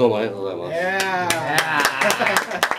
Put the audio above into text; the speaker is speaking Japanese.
どうもありがとうございます。いやー